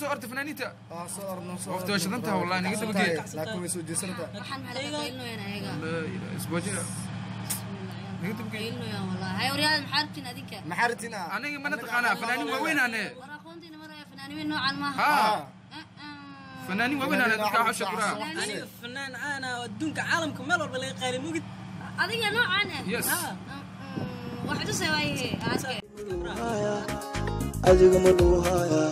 soo orta fanaaniinta aa soo orno soo Waqti way shidan tahay wallahi, naga daba geey. laakiin way soo jeesantaa waxaan maxaa laga qaylinoyaan ayaga isboojiga naga daba geey. qaylinoyaan wallahi hay waryaada maxaa arkin adinka maxaa ratiin ah aniga mana taqaanaa fanaaniin waaweyn ane war aqoontiina maraya fanaanimin noocan maaha haa Ah, ah. fanaaniin waaweyn ane dadka xosha kuraa aniga fanaan caana oo adduunka caalamka meel walba laga qaali mugid adiga noocan ah yes wax tusay waaye aaske adiga ma dhuuhaya jaceylka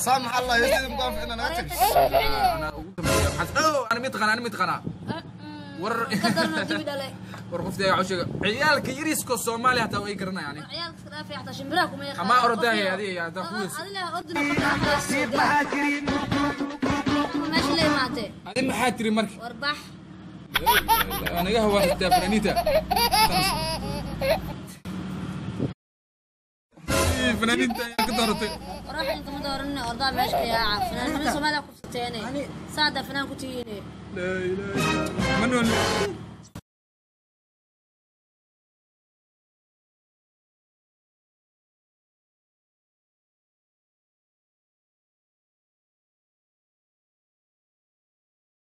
سامح الله يزيد مضاف إن أنا أتكلم أنا متقن أنا متقن war war qofta coshiga ciyaalka yariiska Soomaaliya hata way garanayaan ciyaalka dhaaf hata shimbiraha kuma yaqaan ama ordahay adiga hata kuwees siid maxaa tiri mesh lay maate adi maxaa tiri markii warbax. Anaga hawa hata fanita إيه فنانين تاني كتر راح انت مدورني ارضا ماشي يا عم. فنان من سمالك كنت تاني. يعني سعد فنان كنت لا إله إلا الله.